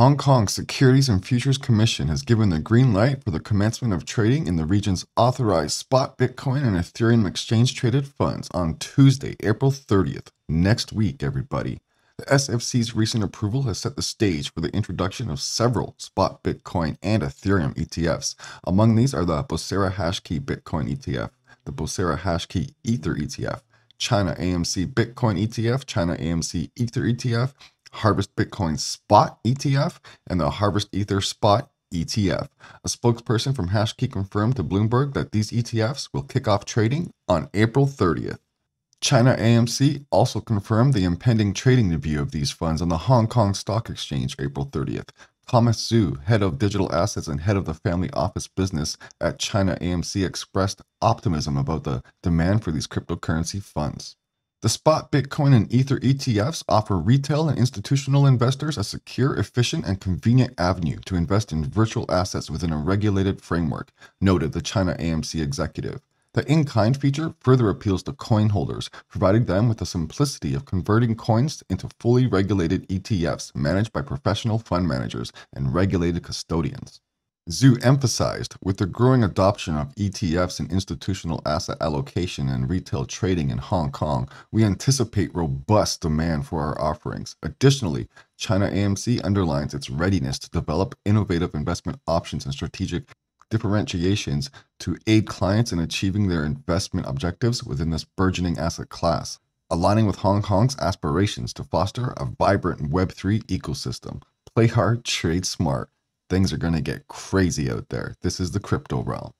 Hong Kong Securities and Futures Commission has given the green light for the commencement of trading in the region's authorized spot Bitcoin and Ethereum exchange traded funds on Tuesday, April 30th, next week, everybody. The SFC's recent approval has set the stage for the introduction of several spot Bitcoin and Ethereum ETFs. Among these are the Bosera Hashkey Bitcoin ETF, the Bosera Hashkey Ether ETF, China AMC Bitcoin ETF, China AMC Ether ETF, Harvest Bitcoin Spot ETF, and the Harvest Ether Spot ETF. A spokesperson from Hashkey confirmed to Bloomberg that these ETFs will kick off trading on April 30th. China AMC also confirmed the impending trading debut of these funds on the Hong Kong Stock Exchange April 30th. Thomas Zhu, head of digital assets and head of the family office business at China AMC, expressed optimism about the demand for these cryptocurrency funds. The spot Bitcoin and Ether ETFs offer retail and institutional investors a secure, efficient, and convenient avenue to invest in virtual assets within a regulated framework, noted the China AMC executive. The in kind feature further appeals to coin holders, providing them with the simplicity of converting coins into fully regulated ETFs managed by professional fund managers and regulated custodians. Zhu emphasized, with the growing adoption of ETFs in institutional asset allocation and retail trading in Hong Kong, we anticipate robust demand for our offerings. Additionally, China AMC underlines its readiness to develop innovative investment options and strategic differentiations to aid clients in achieving their investment objectives within this burgeoning asset class, aligning with Hong Kong's aspirations to foster a vibrant Web3 ecosystem. Play hard, trade smart things are going to get crazy out there. This is the crypto realm.